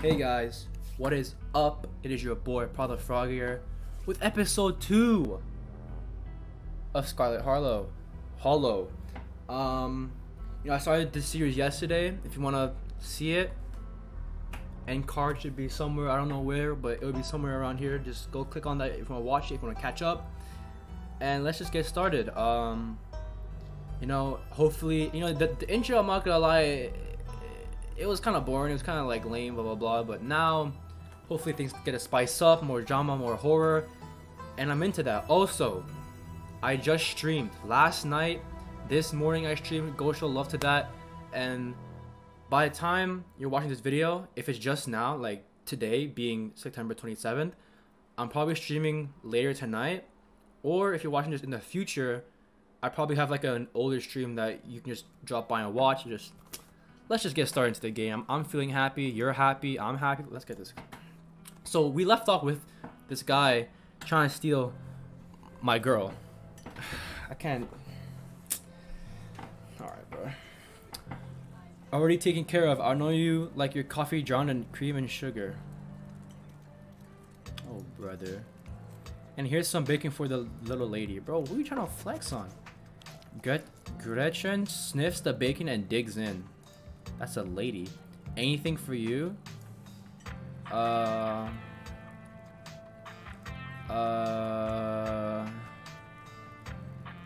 Hey guys, what is up? It is your boy Parag the Frog here with episode two of Scarlet Harlow. Hollow. Um, you know, I started this series yesterday. If you want to see it, end card should be somewhere. I don't know where, but it will be somewhere around here. Just go click on that if you want to watch it. If you want to catch up, and let's just get started. Um, you know, hopefully, you know, the, the intro. I'm not gonna lie, it, was kind of boring. It was kind of like lame, blah blah blah. But now, hopefully, things get a spice up, more drama, more horror, and I'm into that. Also, I just streamed last night. This morning I streamed. Go show love to that, and by the time you're watching this video, if it's just now, like today being September 27th, I'm probably streaming later tonight. Or if you're watching this in the future, I probably have like an older stream that you can just drop by and watch. And just let's just get started into the game. I'm feeling happy. You're happy. I'm happy. Let's get this. So we left off with this guy trying to steal my girl. I can't. All right, bro. Already taken care of. I know you like your coffee drowned in cream and sugar. Oh, brother. And here's some bacon for the little lady. Bro, what are you trying to flex on? Gret Gretchen sniffs the bacon and digs in. That's a lady. Anything for you? Uh... Uh...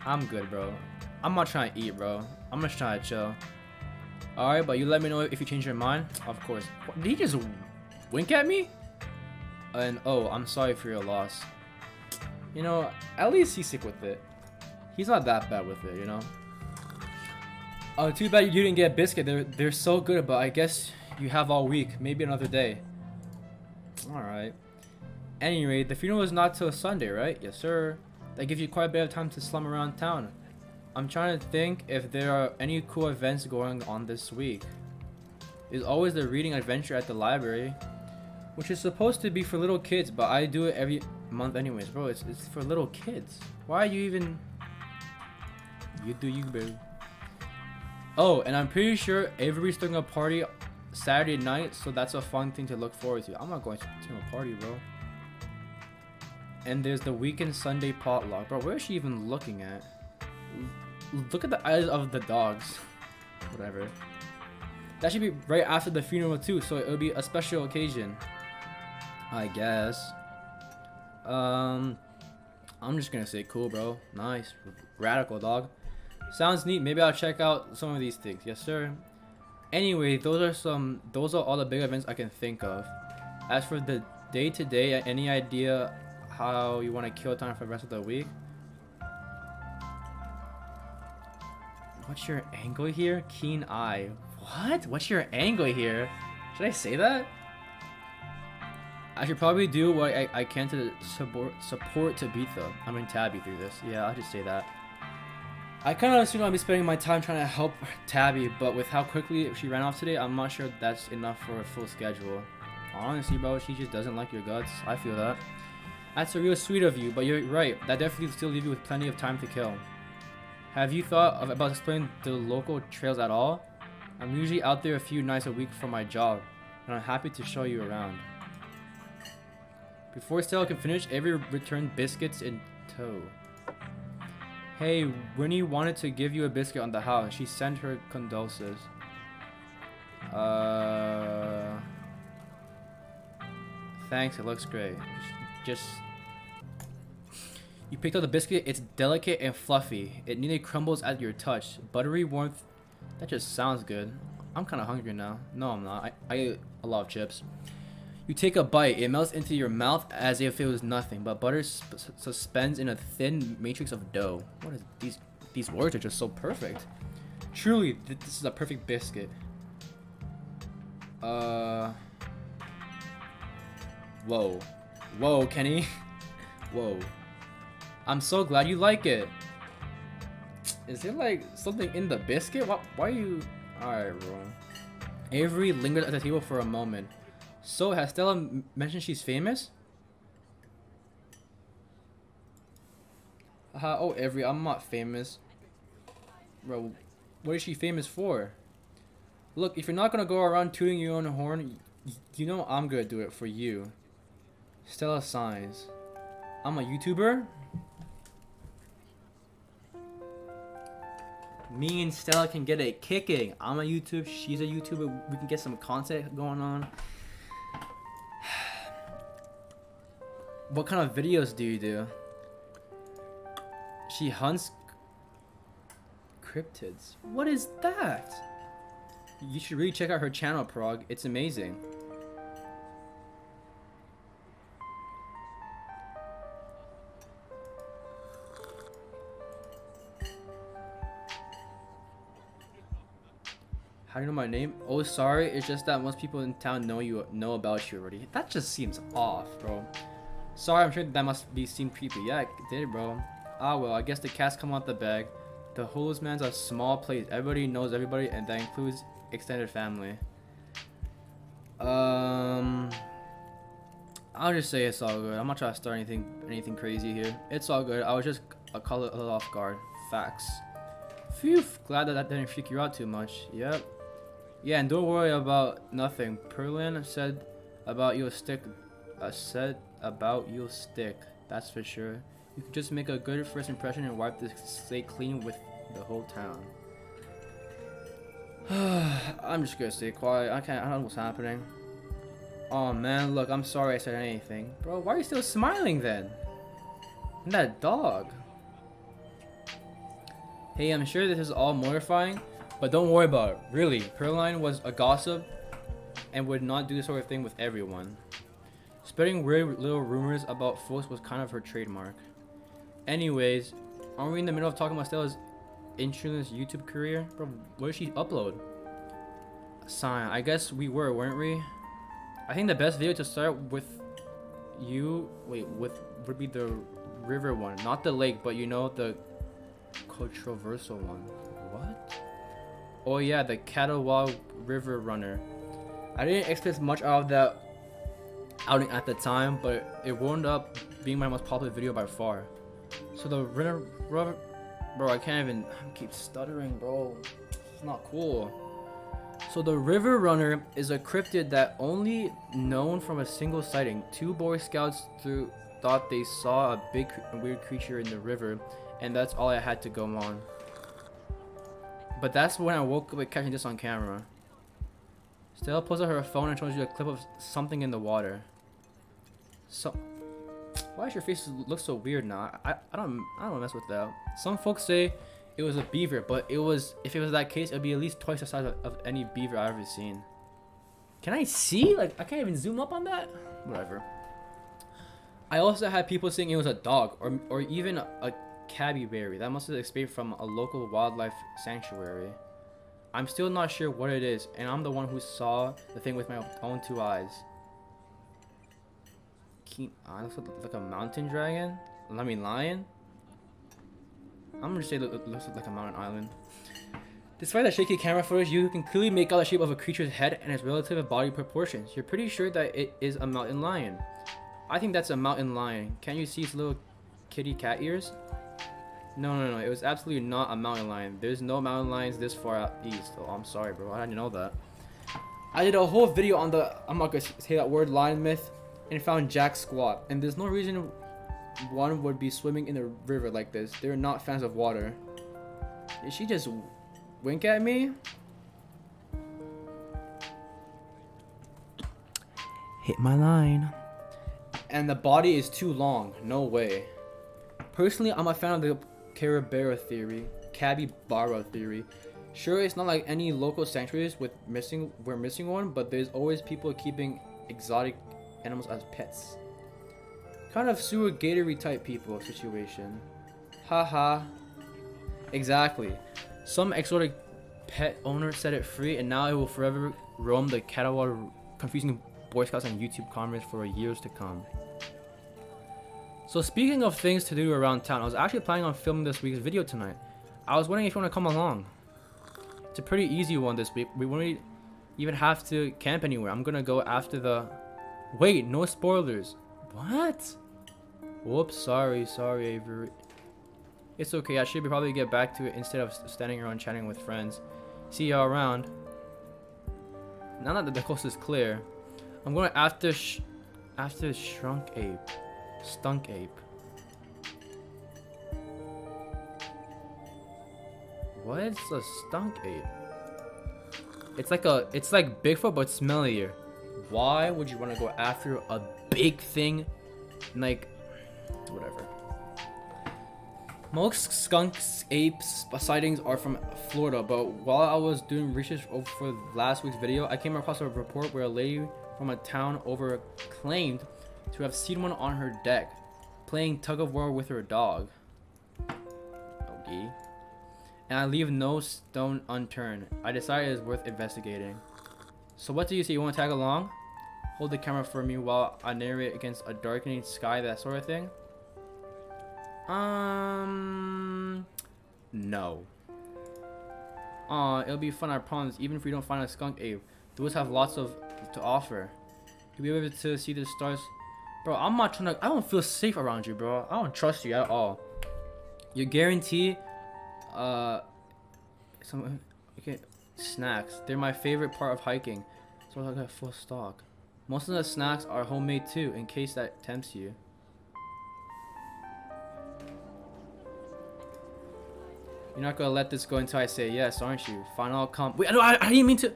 I'm good, bro. I'm not trying to eat, bro. I'm just trying to chill. Alright, but you let me know if you change your mind. Of course. What, did he just wink at me? And, oh, I'm sorry for your loss. You know, at least he's sick with it. He's not that bad with it, you know? Oh, too bad you didn't get biscuit. They're, they're so good, but I guess you have all week. Maybe another day. Alright. Anyway, the funeral is not till Sunday, right? Yes, sir. That gives you quite a bit of time to slum around town. I'm trying to think if there are any cool events going on this week. There's always the reading adventure at the library, which is supposed to be for little kids, but I do it every month anyways. Bro, it's, it's for little kids. Why are you even... You do you, baby. Oh, and I'm pretty sure Avery's throwing a party Saturday night, so that's a fun thing to look forward to. I'm not going to, to a party, bro. And there's the weekend Sunday potluck. Bro, where is she even looking at? Look at the eyes of the dogs. Whatever. That should be right after the funeral too, so it'll be a special occasion. I guess. Um, I'm just gonna say cool, bro. Nice. Radical, dog. Sounds neat. Maybe I'll check out some of these things. Yes, sir. Anyway, those are some. Those are all the big events I can think of. As for the day to day, any idea how you want to kill time for the rest of the week? What's your angle here? Keen eye. What? What's your angle here? Should I say that? I should probably do what I, I can to support support Tabitha. I'm mean Tabby through this. Yeah, I'll just say that. I kind of assume I'll be spending my time trying to help Tabby, but with how quickly she ran off today, I'm not sure that's enough for a full schedule. Honestly, bro, she just doesn't like your guts. I feel that. That's a real sweet of you, but you're right. That definitely still leaves you with plenty of time to kill. Have you thought of, about exploring the local trails at all? I'm usually out there a few nights a week for my job, and I'm happy to show you around. Before Stella can finish, Avery returned biscuits in tow. Hey, Winnie wanted to give you a biscuit on the house. She sent her condolences. Uh, thanks, it looks great. Just, you picked up the biscuit. It's delicate and fluffy. It nearly crumbles at your touch. Buttery warmth. That just sounds good. I'm kind of hungry now. No, I'm not. I, I ate a lot of chips. You take a bite. It melts into your mouth as if it was nothing, but butter suspends in a thin matrix of dough. What is these? These words are just so perfect. Truly, th this is a perfect biscuit. Uh. Whoa. Whoa, Kenny. Whoa. I'm so glad you like it. Is there like something in the biscuit? Why, why are you... Alright, bro. Avery lingered at the table for a moment. So, has Stella mentioned she's famous? Uh, oh, Avery, I'm not famous. Bro, what is she famous for? Look, if you're not gonna go around tooting your own horn, You know I'm gonna do it for you. Stella Signs. I'm a YouTuber. Me and Stella can get it kicking. I'm a YouTube, she's a YouTuber. We can get some content going on. What kind of videos do you do? She hunts cryptids. What is that? You should really check out her channel, Parag. It's amazing. How do you know my name? Oh, sorry. It's just that most people in town know you know about you already. That just seems off, bro. Sorry, I'm sure that must be seem creepy. Yeah, it did, bro. Ah, well, I guess the cats come out the bag. The Hulu's man's a small place. Everybody knows everybody, and that includes extended family. Um, I'll just say it's all good. I'm not trying to start anything anything crazy here. It's all good. I was just a little off guard. Facts. Phew. Glad that that didn't freak you out too much. Yep. Yeah, and don't worry about nothing. Perlin said about you'll stick. Uh, said about you'll stick. That's for sure. You can just make a good first impression and wipe the slate clean with the whole town. I'm just gonna stay quiet. I can't. I don't know what's happening. Oh man, look. I'm sorry I said anything, bro. Why are you still smiling then? And that dog. Hey, I'm sure this is all mortifying, but don't worry about it. Really, Perline was a gossip and would not do this sort of thing with everyone. Spreading weird little rumors about folks was kind of her trademark. Anyways, aren't we in the middle of talking about Stella's insurance YouTube career? Bro, what did she upload? Sign. I guess we were, weren't we? I think the best video to start with you, wait, with would be the river one, not the lake, but you know the controversial one. What? Oh yeah, the Catawba River Runner. I didn't expect much out of that outing at the time, but it wound up being my most popular video by far. So the river, bro, I can't even I keep stuttering, bro. It's not cool. So the River Runner is a cryptid that only known from a single sighting. Two Boy Scouts through thought they saw a big weird creature in the river, and that's all I had to go on. But that's when I woke up with catching this on camera. Stella pulls out her phone and shows you a clip of something in the water. So, why does your face look so weird now? I, I don't I don't mess with that. Some folks say it was a beaver, but it was if it was that case, it'd be at least twice the size of, of any beaver I've ever seen. Can I see? Like I can't even zoom up on that. Whatever. I also had people saying it was a dog or or even a, berry that must have escaped from a local wildlife sanctuary. I'm still not sure what it is, and I'm the one who saw the thing with my own two eyes. Keen, uh, looks like a mountain dragon? I mean lion? I'm gonna say it looks like a mountain island. Despite the shaky camera footage, you can clearly make out the shape of a creature's head and its relative body proportions. You're pretty sure that it is a mountain lion. I think that's a mountain lion. Can't you see its little kitty cat ears? No, no, no. It was absolutely not a mountain lion. There's no mountain lions this far out east. Oh, I'm sorry, bro. I didn't know that. I did a whole video on the, I'm not going to say that word, lion myth, and found Jack Squat. And there's no reason one would be swimming in the river like this. They're not fans of water. Did she just wink at me? Hit my line. And the body is too long. No way. Personally, I'm a fan of the Carabera theory, Capybara theory. Sure, it's not like any local sanctuaries with missing we're missing one, but there's always people keeping exotic animals as pets. Kind of surrogatory type people situation. Haha. Exactly. Some exotic pet owner set it free, and now it will forever roam the Catawba, confusing Boy Scouts and YouTube comments for years to come. So speaking of things to do around town, I was actually planning on filming this week's video tonight. I was wondering if you want to come along. It's a pretty easy one this week. We won't even have to camp anywhere. I'm gonna go after the... Wait, no spoilers. What? Whoops, sorry, sorry Avery. It's okay, I should probably get back to it instead of standing around chatting with friends. See y'all around. Now that the coast is clear, I'm going after sh after shrunk ape. Stunk ape. What's a stunk ape? It's like a it's like Bigfoot but smellier. Why would you want to go after a big thing? Like whatever. Most skunk apes sightings are from Florida, but while I was doing research for last week's video, I came across a report where a lady from a town over claimed to have seen one on her deck, playing tug of war with her dog. Okay. And I leave no stone unturned. I decided it's worth investigating. So what do you say? You want to tag along? Hold the camera for me while I narrate against a darkening sky, that sort of thing? Um, no. Aw, it'll be fun, I promise, even if we don't find a skunk ape. Those have lots of to offer. You'll be able to see the stars. Bro, I'm not trying to, I don't feel safe around you, bro. I don't trust you at all. You guarantee, uh, some, okay, snacks. They're my favorite part of hiking. So I got full stock. Most of the snacks are homemade too, in case that tempts you. You're not gonna let this go until I say yes, aren't you? Final comp. Wait, no, I, I didn't mean to.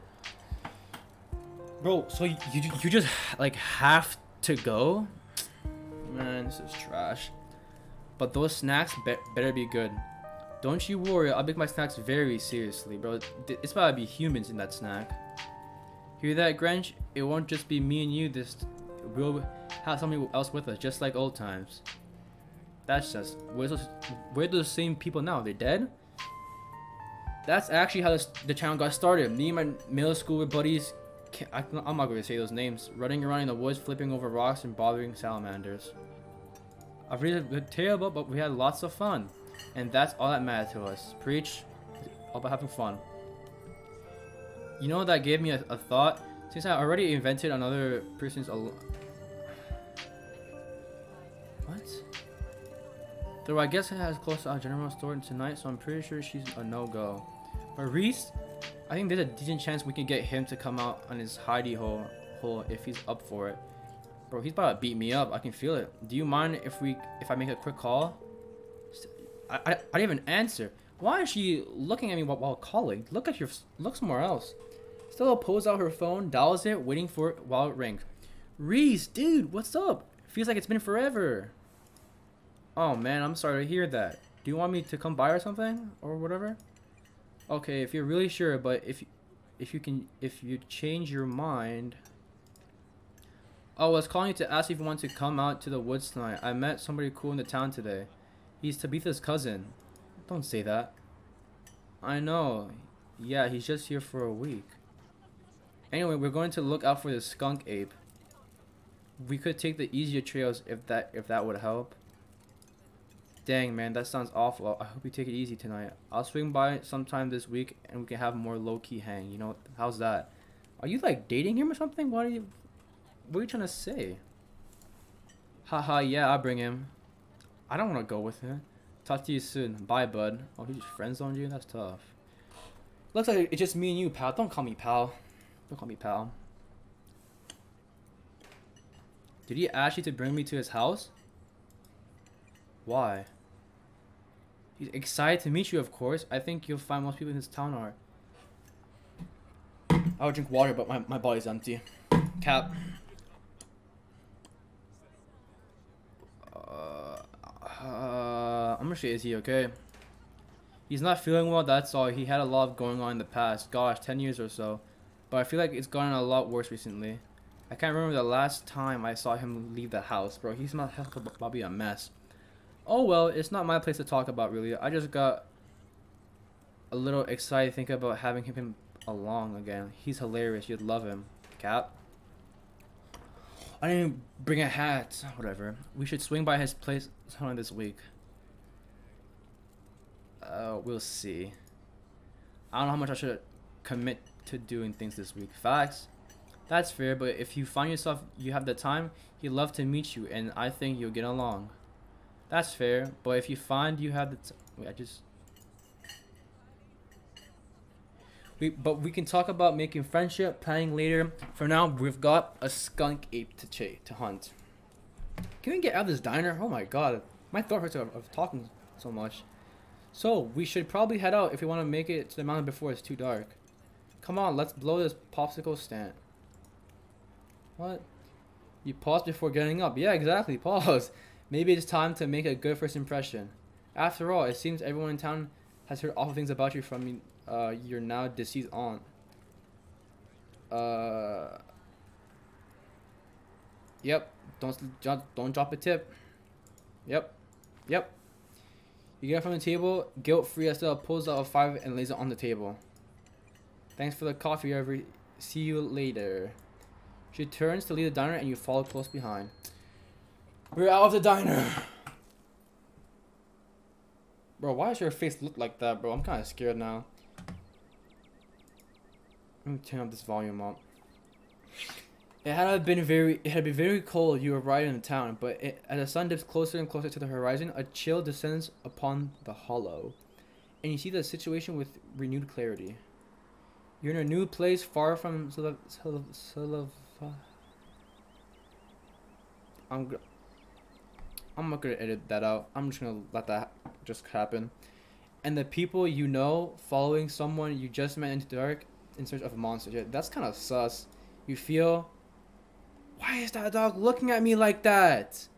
Bro, so you, you you just like have to go? Man, this is trash. But those snacks be better be good. Don't you worry, I'll make my snacks very seriously, bro. It's about to be humans in that snack. Hear that, Gretchen? It won't just be me and you this... We'll have somebody else with us, just like old times. That's just... Where's those, where same people now? They're dead? That's actually how this, the channel got started. Me and my middle school buddies, I, am not going to say those names, running around in the woods, flipping over rocks and bothering salamanders. I've read really terrible, but we had lots of fun. And that's all that mattered to us. Preach, all about having fun. You know that gave me a, a thought? Since I already invented another person's... What? Though I guess it has close to our general store tonight, so I'm pretty sure she's a no-go. But Reese, I think there's a decent chance we can get him to come out on his hidey hole, hole if he's up for it. Bro, he's about to beat me up. I can feel it. Do you mind if we if I make a quick call? I, I, I didn't even answer. Why is she looking at me while, while calling? Look at your look somewhere else. Stella pulls out her phone, dials it, waiting for it while it rings. Reese, dude, what's up? Feels like it's been forever. Oh man, I'm sorry to hear that. Do you want me to come by or something or whatever? Okay, if you're really sure, but if if you can if you change your mind. Oh, I was calling you to ask if you want to come out to the woods tonight. I met somebody cool in the town today. He's Tabitha's cousin. Don't say that. I know. Yeah, he's just here for a week. Anyway, we're going to look out for the skunk ape. We could take the easier trails if that if that would help. Dang, man, that sounds awful. I hope you take it easy tonight. I'll swing by sometime this week and we can have more low-key hang. You know, how's that? Are you, like, dating him or something? What are you... What are you trying to say? Haha, yeah, I'll bring him. I don't want to go with him. Talk to you soon. Bye, bud. Oh, he just friends on you? That's tough. Looks like it's just me and you, pal. Don't call me pal. Don't call me pal. Did he ask you to bring me to his house? Why? He's excited to meet you, of course. I think you'll find most people in this town are. I would drink water, but my, my body's empty. Cap. Uh, uh, I'm gonna say, is he okay? He's not feeling well, that's all. He had a lot going on in the past. Gosh, 10 years or so. But I feel like it's gotten a lot worse recently. I can't remember the last time I saw him leave the house, bro. He's not probably a mess. Oh well, it's not my place to talk about really. I just got a little excited thinking about having him along again. He's hilarious. You'd love him. Cap. I didn't bring a hat. Whatever. We should swing by his place sometime this week. Uh, we'll see. I don't know how much I should commit to doing things this week. Facts. That's fair, but if you find yourself you have the time, he'd love to meet you, and I think you'll get along. That's fair, but if you find you have the... Wait, I just... We, but we can talk about making friendship, planning later. For now, we've got a skunk ape to chase, to hunt. Can we get out of this diner? Oh my god. My throat hurts of, of talking so much. So, we should probably head out if we want to make it to the mountain before it's too dark. Come on, let's blow this popsicle stand. What? You pause before getting up. Yeah, exactly. Pause. Maybe it's time to make a good first impression. After all, it seems everyone in town has heard awful things about you from uh, your now deceased aunt. Uh. Yep. Don't don't drop a tip. Yep. Yep. You get from the table, guilt-free Stella pulls out a five and lays it on the table. Thanks for the coffee, Avery. See you later. She turns to leave the diner and you follow close behind. We're out of the diner. Bro, why does your face look like that, bro? I'm kind of scared now. Let me turn up this volume up. It had been very, it had been very cold. You arrived in the town, but it, as the sun dips closer and closer to the horizon, a chill descends upon the hollow, and you see the situation with renewed clarity. You're in a new place, far from Sul uh, I'm. I'm not gonna edit that out. I'm just gonna let that just happen. And the people you know following someone you just met into the dark in search of monsters. Yeah, that's kind of sus. You feel. Why is that dog looking at me like that?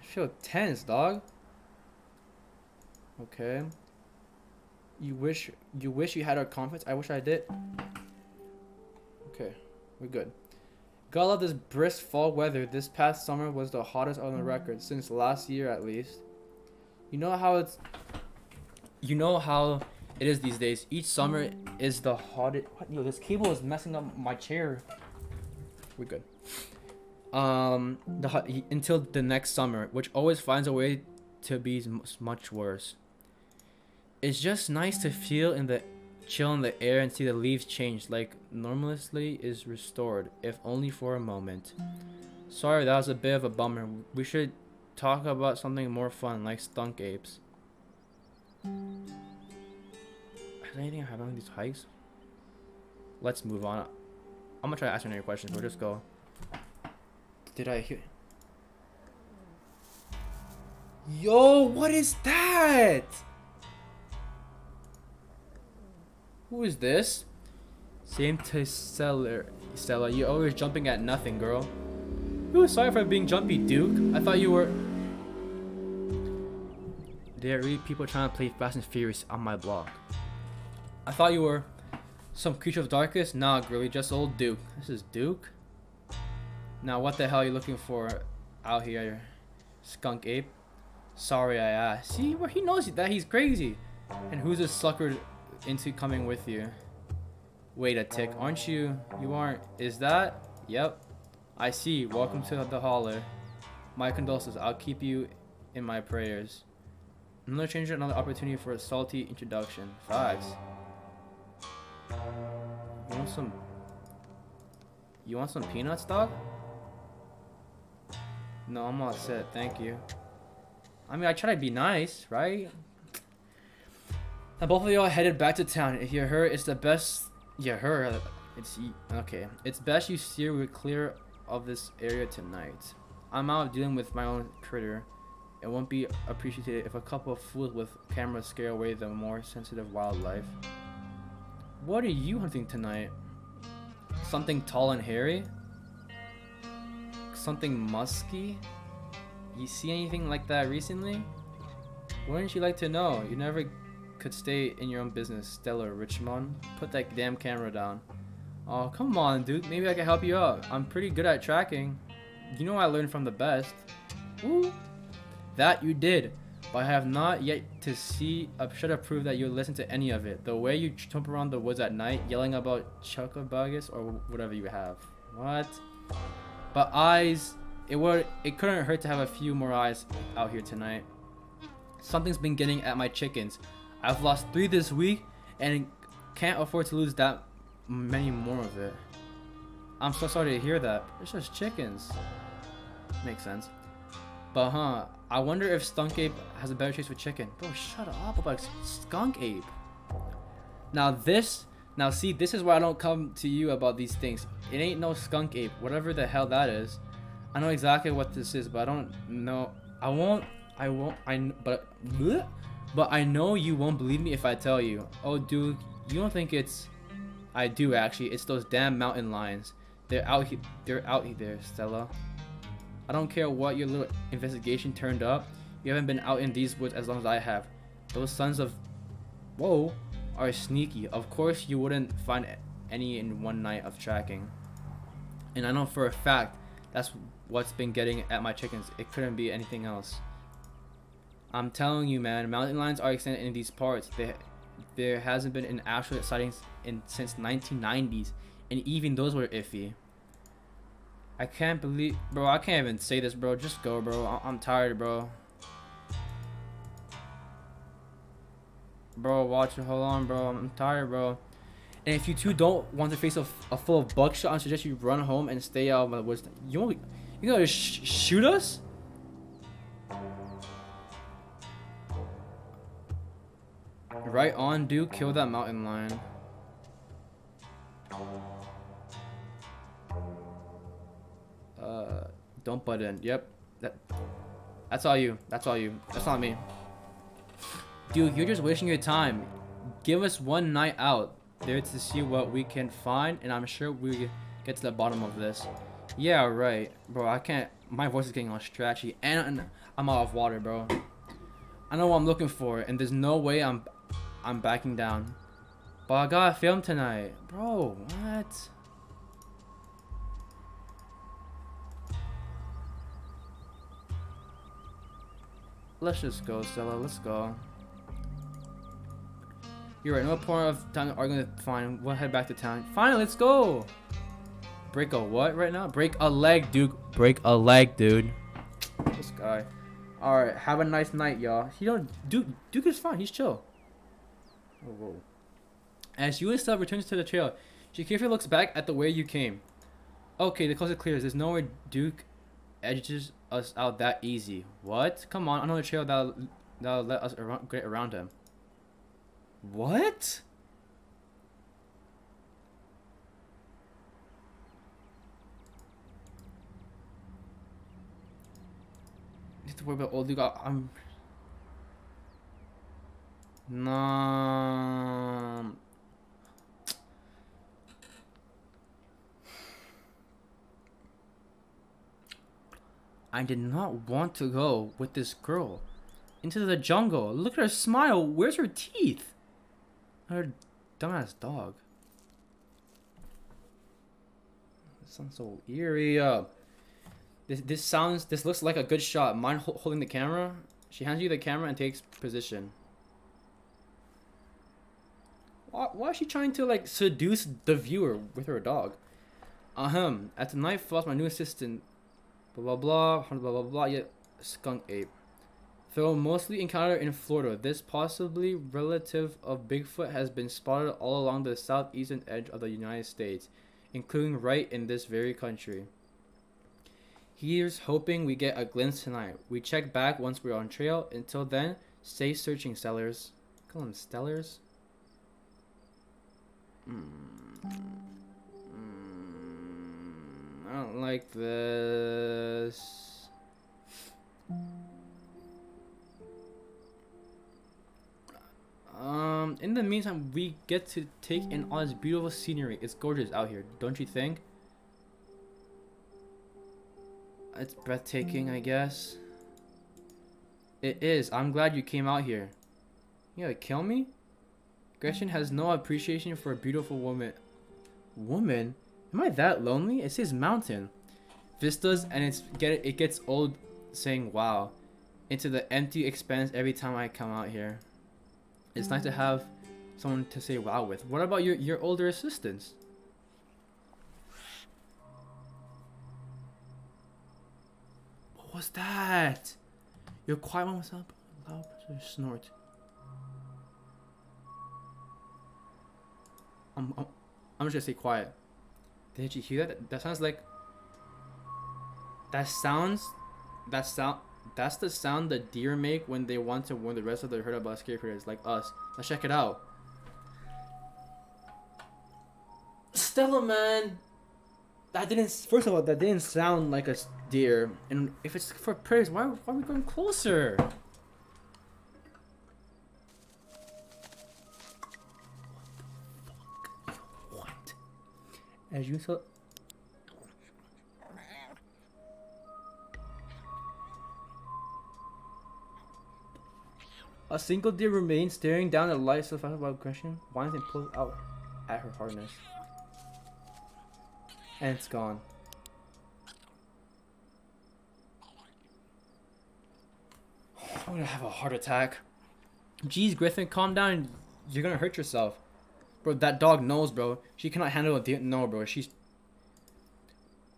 I feel tense, dog. Okay. You wish you wish you had our confidence. I wish I did. Okay, we're good. God love this brisk fall weather. This past summer was the hottest on the record since last year at least. You know how it's you know how it is these days. Each summer is the hottest what yo, this cable is messing up my chair. We're good. Um the until the next summer, which always finds a way to be much worse. It's just nice to feel in the chill in the air and see the leaves change like normalcy is restored, if only for a moment. Sorry, that was a bit of a bummer. We should talk about something more fun, like stunk apes. Has anything happened on these hikes? Let's move on. I'm gonna try to answer questions. We'll just go. Did I hear? Yo, what is that? Who is this? Same to Stella. Stella, you're always jumping at nothing, girl. Ooh, sorry for being jumpy, Duke. I thought you were... There are really people trying to play Fast and Furious on my blog. I thought you were some creature of darkness. Nah, girly, just old Duke. This is Duke? Now, what the hell are you looking for out here, skunk ape? Sorry I asked. See, where he knows that he's crazy. And who's this sucker into coming with you. Wait a tick, aren't you? You aren't. Is that? Yep. I see. Welcome to the holler. My condolences. I'll keep you in my prayers. Another change, another opportunity for a salty introduction. Fives. You want some? You want some peanuts, dog? No, I'm all set. Thank you. I mean, I try to be nice, right? Now both of y'all headed back to town. If you're her, it's the best. Yeah, her. It's okay. It's best you steer clear of this area tonight. I'm out dealing with my own critter. It won't be appreciated if a couple of fools with cameras scare away the more sensitive wildlife. What are you hunting tonight? Something tall and hairy? Something musky? You see anything like that recently? Wouldn't you like to know? You never could stay in your own business, Stella Richmond. Put that damn camera down. Oh, come on, dude. Maybe I can help you out. I'm pretty good at tracking. You know I learned from the best. Ooh. That you did. But I have not yet to see a should have proved that you listen to any of it. The way you jump around the woods at night, yelling about chuckabuggers or whatever you have. What? But eyes, it would it couldn't hurt to have a few more eyes out here tonight. Something's been getting at my chickens. I've lost three this week and can't afford to lose that many more of it. I'm so sorry to hear that. It's just chickens. Makes sense. But huh, I wonder if Skunk Ape has a better taste for chicken. Bro, shut up about Skunk Ape. Now this, now see, this is why I don't come to you about these things. It ain't no skunk ape, whatever the hell that is. I know exactly what this is, but I don't know. I won't. I won't. I. But. Bleh, but I know you won't believe me if I tell you. Oh, dude, you don't think it's. I do actually. It's those damn mountain lions. They're out here. They're out there, Stella. I don't care what your little investigation turned up. You haven't been out in these woods as long as I have. Those sons of. Whoa. Are sneaky. Of course, you wouldn't find any in one night of tracking. And I know for a fact that's what's been getting at my chickens. It couldn't be anything else. I'm telling you, man, mountain lions are extinct in these parts. There, there hasn't been an actual sightings in since 1990s, and even those were iffy. I can't believe, bro. I can't even say this, bro. Just go, bro. I I'm tired, bro. Bro, watch it. Hold on, bro. I'm tired, bro. And if you two don't want to face a, a full of buckshot, I suggest you run home and stay out of the woods. You want you gonna sh shoot us? Right on, dude. Kill that mountain lion. Uh, don't butt in. Yep. That. That's all you. That's all you. That's not me. Dude, you're just wasting your time. Give us one night out there to see what we can find, and I'm sure we get to the bottom of this. Yeah, right. Bro, I can't... My voice is getting all stretchy, and I'm out of water, bro. I know what I'm looking for, and there's no way I'm I'm backing down. But I gotta film tonight. Bro, what? Let's just go, Stella. Let's go. You're right. No point of time arguing. Fine. We'll head back to town. Fine. Let's go. Break a what right now? Break a leg, dude. Break a leg, dude. This guy. All right. Have a nice night, y'all. You know, Duke. Duke is fine. He's chill. As you and returns to the trail, she carefully looks back at the way you came. Okay, the coast clear. There's nowhere Duke edges us out that easy. What? Come on, another trail that'll, that'll let us around, get around him. What? You have to worry about old Duke. I'm... No. I did not want to go with this girl into the jungle. Look at her smile. Where's her teeth? Her dumbass dog. This sounds so eerie. Uh, this this sounds. This looks like a good shot. Mind holding the camera. She hands you the camera and takes position. Why, is she trying to like seduce the viewer with her dog? Ahem. At the night falls, my new assistant blah blah blah blah blah blah yet skunk ape though mostly encountered in florida this possibly relative of bigfoot has been spotted all along the southeastern edge of the united states including right in this very country here's hoping we get a glimpse tonight we check back once we're on trail until then stay searching sellers call them stellars. I don't like this. Um, in the meantime, we get to take in all this beautiful scenery. It's gorgeous out here, don't you think? It's breathtaking, I guess. It is. I'm glad you came out here. You gonna kill me? Gretchen has no appreciation for a beautiful woman. Woman? Am I that lonely? It says mountain. Vistas and it's get it gets old saying wow into the empty expanse every time I come out here. It's nice to mm. have someone to say wow with. What about your your older assistants? What was that? Your quiet one was up. Loud snort. I'm, I'm, I'm just gonna stay quiet. Did you hear that? That sounds like. That sounds. That sound. That's the sound that deer make when they want to warn the rest of the herd about scary like us. Let's check it out. Stella, man. That didn't. First of all, that didn't sound like a deer. And if it's for prayers, why, why are we going closer? As you saw. A single deer remains staring down at the lights of about aggression, whines and pulls out at her harness. And it's gone. I'm gonna have a heart attack. Jeez, Gretchen, calm down. You're gonna hurt yourself. Bro, that dog knows, bro. She cannot handle deer. No, bro. She's...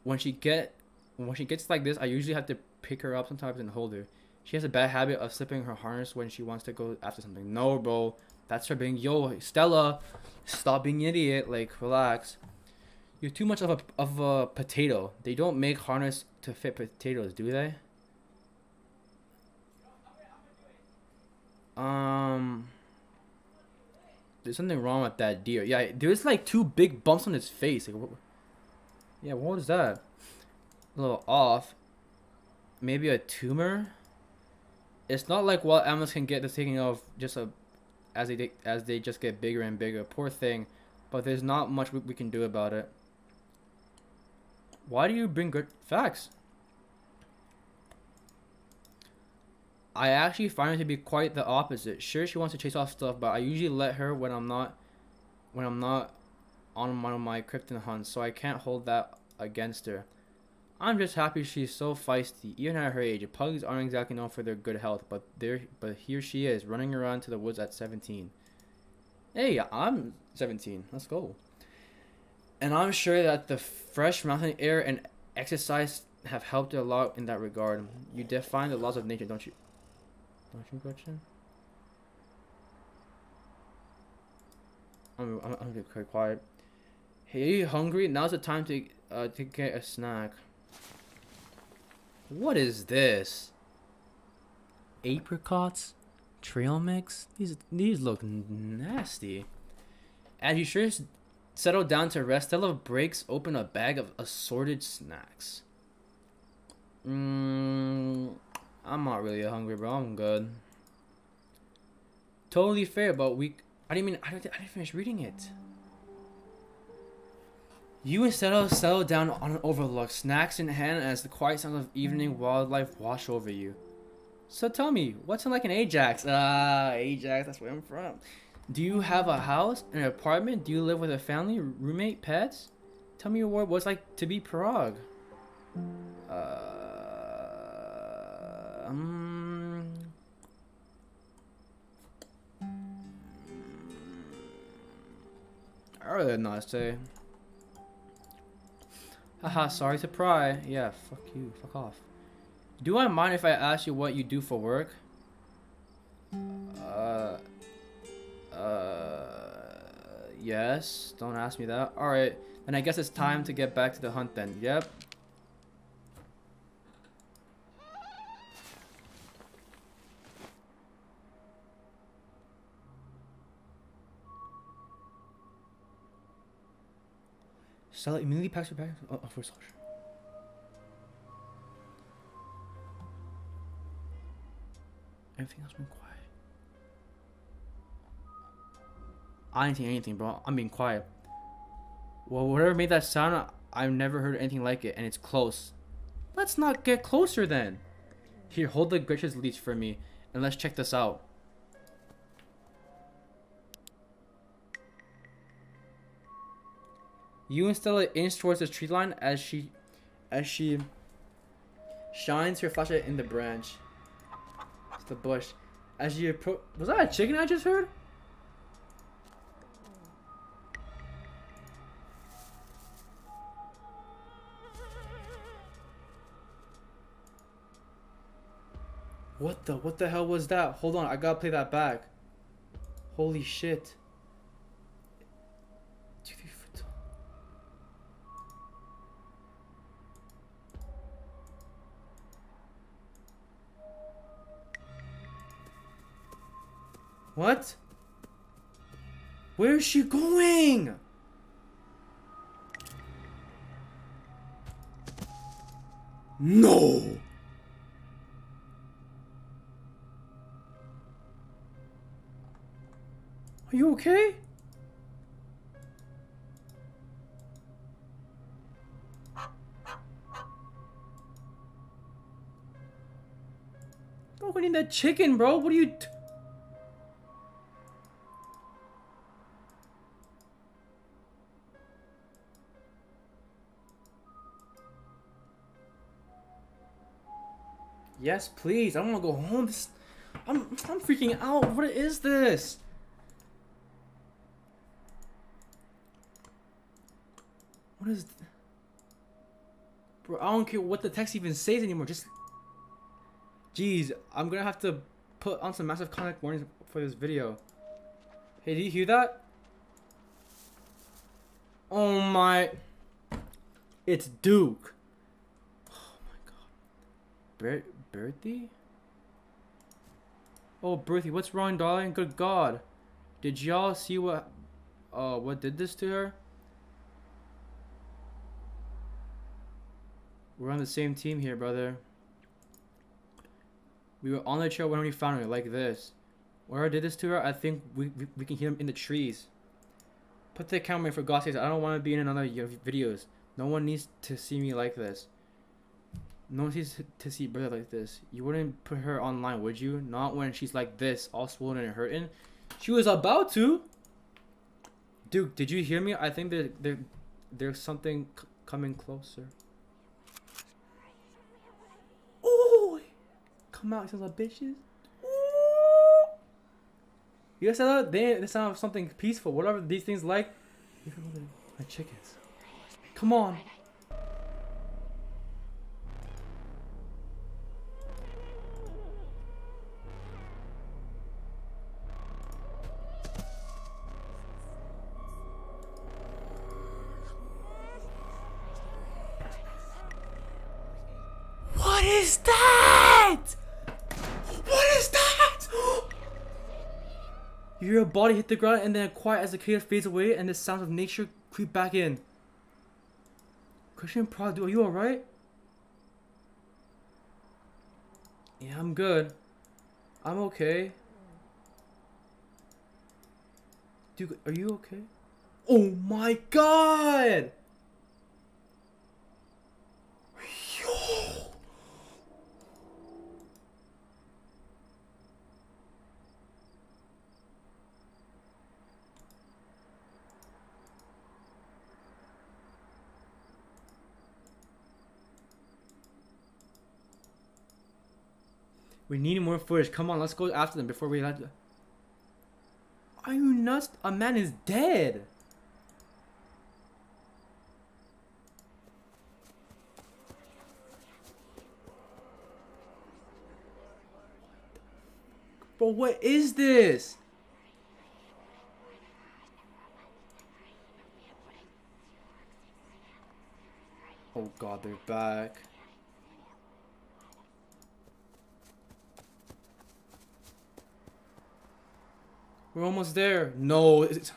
When she get... When she gets like this, I usually have to pick her up sometimes and hold her. She has a bad habit of slipping her harness when she wants to go after something. No, bro. That's her being, yo, Stella, stop being an idiot. Like, relax. You're too much of a, of a potato. They don't make harness to fit potatoes, do they? Um, there's something wrong with that deer. Yeah, there's like two big bumps on his face. Like, what, yeah, what was that? A little off. Maybe a tumor it's not like what animals can get the taking of just a as they as they just get bigger and bigger. Poor thing, but there's not much we, we can do about it. Why do you bring good facts? I actually find her to be quite the opposite. Sure, she wants to chase off stuff, but I usually let her when I'm not when I'm not on one of my krypton hunts, so I can't hold that against her. I'm just happy she's so feisty. Even at her age, pugs aren't exactly known for their good health, but there, but here she is, running around to the woods at 17. Hey, I'm 17. Let's go. And I'm sure that the fresh mountain air and exercise have helped a lot in that regard. You define the laws of nature, don't you? You, Gretchen? I'm, I'm, I'm gonna be quite quiet. Hey, are you hungry? Now's the time to uh, to get a snack. What is this? Apricots? Trail mix? These these look nasty. As you sure settle down to rest, Stella breaks open a bag of assorted snacks. Mmm, I'm not really hungry, bro. I'm good. Totally fair, but we. I didn't mean. I didn't, I didn't finish reading it. You instead of settle down on an overlook, snacks in hand as the quiet sounds of evening wildlife wash over you. So tell me, what's it like in Ajax? Ah, Ajax, that's where I'm from. Do you have a house, an apartment? Do you live with a family, roommate, pets? Tell me what it's like to be Parag. Uh, um, I really not say. Haha, sorry to pry. Yeah, fuck you. Fuck off. Do I mind if I ask you what you do for work? Uh... Uh... Yes. Don't ask me that. Alright. Then I guess it's time to get back to the hunt then. Yep. It immediately packs your bag. Oh, oh, for social. Everything else been quiet. I ain't seen anything, bro. I'm being quiet. Well, whatever made that sound, I've never heard anything like it, and it's close. Let's not get closer then. Here, hold the Gretchen's leash for me, and let's check this out. You instill an inch towards the tree line as she as she shines her flashlight in the branch. It's the bush. As you approach was that a chicken I just heard? What the what the hell was that? Hold on, I gotta play that back. Holy shit. What? Where is she going? No! Are you okay? Fucking in that chicken, bro. What are you Yes, please. I don't want to go home. This, I'm, I'm freaking out. What is this? What is... Bro, I don't care what the text even says anymore. Just... Jeez, I'm gonna have to put on some massive contact warnings for this video. Hey, do you hear that? Oh my... It's Duke. Oh my god. Ber Berthy? Oh, Berthy, what's wrong, darling? Good God. Did y'all see what... Uh, what did this to her? We're on the same team here, brother. We were on the trail when we found her, like this. Whoever did this to her, I think we, we, we can hear them in the trees. Put the camera in for God's sake. I don't want to be in another videos. No one needs to see me like this. No one needs to see brother like this. You wouldn't put her online, would you? Not when she's like this, all swollen and hurting. She was about to. Duke, did you hear me? I think there, there, there's something coming closer. Ooh! Come out, sons of bitches. Ooh. You guys said that? They, they sound something peaceful. Whatever these things like. My chickens. Come on. What is that? You hear a body hit the ground and then quiet as the chaos fades away and the sounds of nature creep back in. Christian Prado, are you alright? Yeah, I'm good. I'm okay. Dude, are you okay? Oh my god! We need more footage. Come on, let's go after them before we let. Are you nuts? A man is dead. But what is this? Oh god, they're back. We're almost there. No, it's...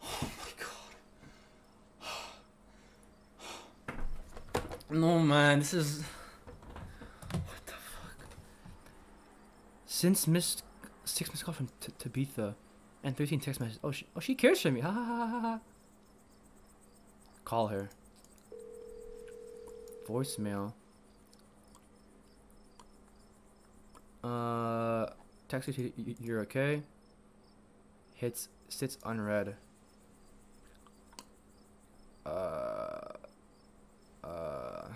Oh my god. No man, this is... What the fuck? Since missed six missed call from T Tabitha and 13 text messages. Oh, she, oh, she cares for me. Ha ha ha ha ha. Call her. Voicemail. Uh, text you, you're okay. Hits sits unread. Uh, uh.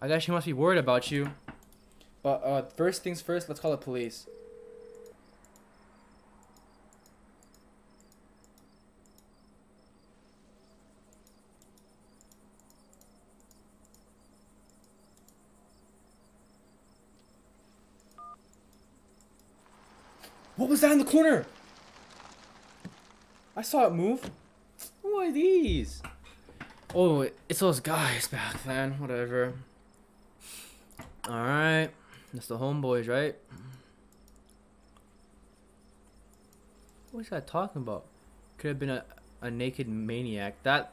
I guess she must be worried about you. But uh, first things first, let's call the police. that in the corner? I saw it move. Who are these? Oh, it's those guys back then. Whatever. Alright. It's the homeboys, right? What's that talking about? Could have been a, a naked maniac. That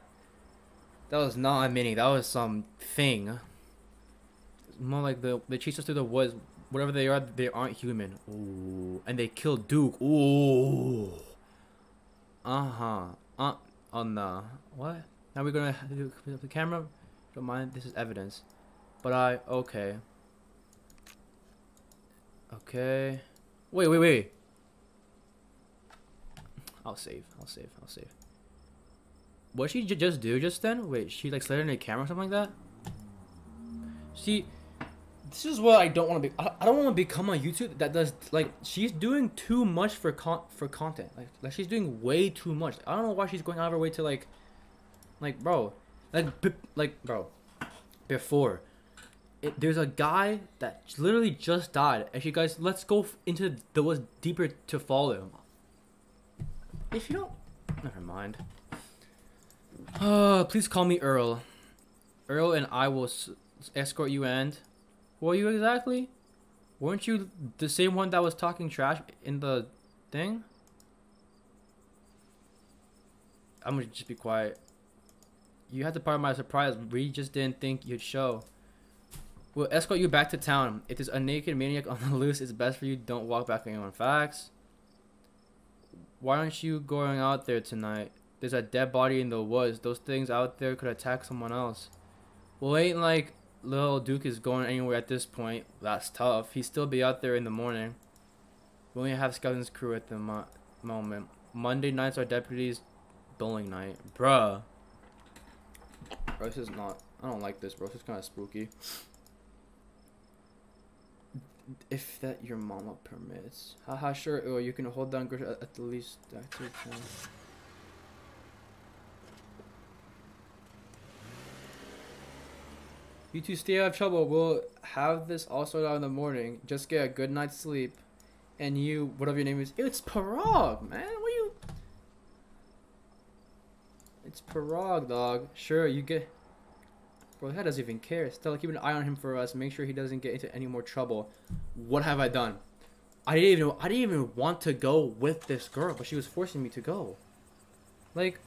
that was not a mini. That was some thing. More like the the chased us through the woods Whatever they are, they aren't human. Ooh, and they killed Duke. Ooh. Uh huh. Uh. On the what? Now we're gonna do the camera. Don't mind. This is evidence. But I okay. Okay. Wait, wait, wait. I'll save. I'll save. I'll save. What she just do just then? Wait, she like slid in the camera or something like that? See, this is what I don't want to be. I, don't want to become a YouTube that does like she's doing too much for con for content. Like like she's doing way too much. I don't know why she's going out of her way to like, like bro, like like bro, before. It, there's a guy that literally just died, and she guys, let's go into the was deeper to follow him. If you don't, never mind. Uh, please call me Earl. Earl and I will escort you and... Who are you exactly? Weren't you the same one that was talking trash in the thing? I'm gonna just be quiet. You had to part of my surprise. We just didn't think you'd show. We'll escort you back to town. If there's a naked maniac on the loose, it's best for you don't walk back on your own facts. Why aren't you going out there tonight? There's a dead body in the woods. Those things out there could attack someone else. Well, ain't like little Duke is going anywhere at this point. That's tough. He'd still be out there in the morning. We only have Skeleton's crew at the mo moment. Monday nights are deputies bowling night. Bruh. Bro, this is not... I don't like this, bro. This is kind of spooky. If that your mama permits. Haha, sure. Oh, you can hold down at, the least uh, time. You two stay out of trouble. We'll have this all sorted out in the morning. Just get a good night's sleep. And you, whatever your name is, it's Parag, man. What you? It's Parag, dog. Sure, you get. Bro, that doesn't even care. Stella, keep an eye on him for us. Make sure he doesn't get into any more trouble. What have I done? I didn't even. I didn't even want to go with this girl, but she was forcing me to go. Like.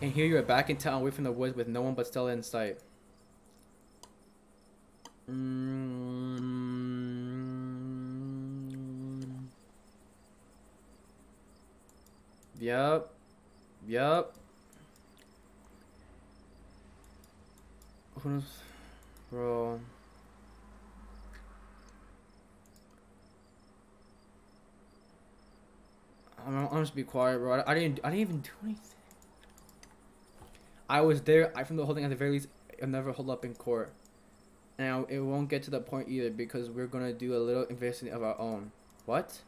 And here you are back in town, away from the woods, with no one but Stella in sight. Mm. Yep. Yep. Who knows? Bro. I'm, I'm just be quiet, bro. I, I, didn't. I didn't even do anything. I was there. I from the whole thing at the very least. I'll never hold up in court. Now, it won't get to that point either because we're to do a little investing of our own. What?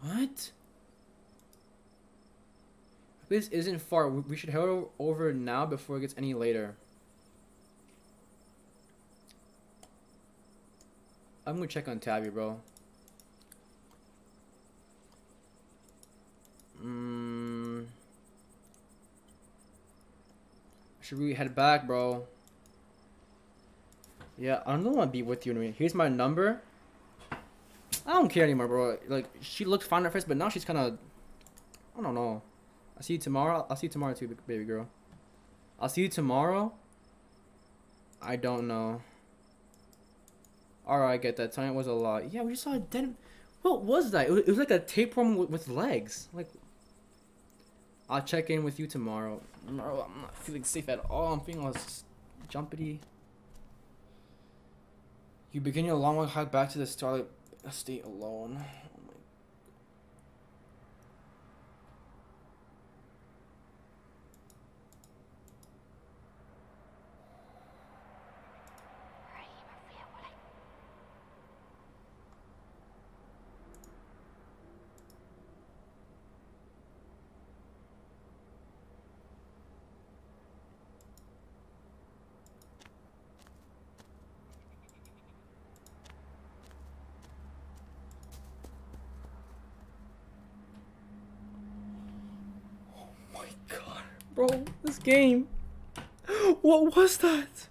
What? This isn't far. We should head over now before it gets any later. I'm gonna check on Tabby, bro. Mm. Should we head back, bro? Yeah, I don't want to be with you. Anyway. Here's my number. I don't care anymore, bro. Like, she looked fine at first, but now she's kind of... I don't know. I'll see you tomorrow. I'll see you tomorrow too, baby girl. I'll see you tomorrow. I don't know. Alright, I get that. Time was a lot. Yeah, we just saw a dead... What was that? It was, like a tapeworm with legs. Like, I'll check in with you tomorrow. No, I'm not feeling safe at all. I'm feeling all jumpity. You begin your long walk back to the Starlight Estate alone. Bro, this game. What was that?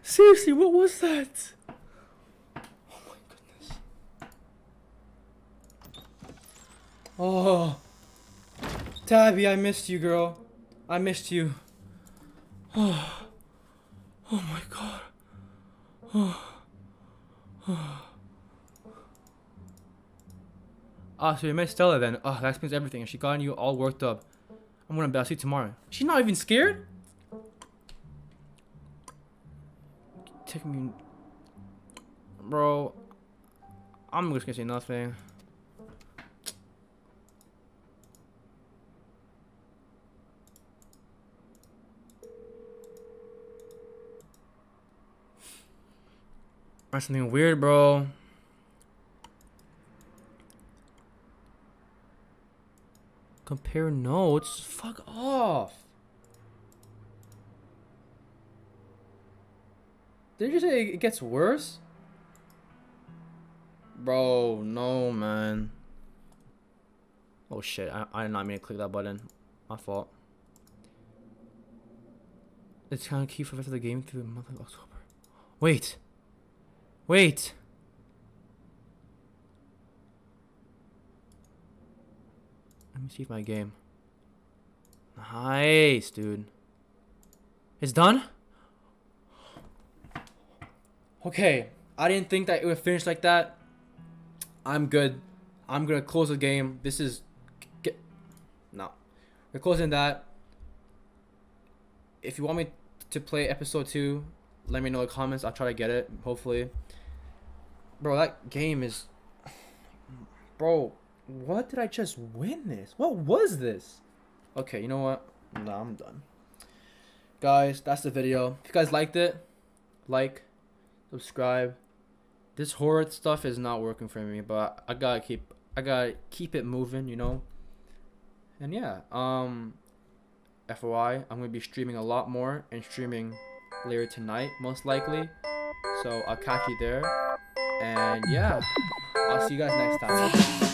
Seriously, what was that? Oh my goodness. Oh. Tabby, I missed you, girl. I missed you. Oh. Oh my god. Oh. Oh. Ah, so you met Stella then. Oh, that explains everything. She got you all worked up. I'm gonna bet I'll see you tomorrow. She's not even scared? Take me... Bro. I'm just gonna say nothing. That's something weird, bro. Compare notes? Fuck off. Did you say it gets worse? Bro, no, man. Oh shit, I, I did not mean to click that button. My fault. It's kind of key for the game through the month of October. Wait. Wait. Let me see if my game. Nice, dude. It's done? Okay. I didn't think that it would finish like that. I'm good. I'm gonna close the game. This is get no. We're closing that. If you want me to play episode two, let me know in the comments. I'll try to get it, hopefully. Bro, that game is Bro, what did I just witness? What was this? Okay, you know what? Nah, I'm done. Guys, that's the video. If you guys liked it, like, subscribe. This horror stuff is not working for me, but I gotta keep I gotta keep it moving, you know. And yeah, um FYI, I'm gonna be streaming a lot more and streaming later tonight, most likely. So I'll catch you there. And yeah, I'll see you guys next time.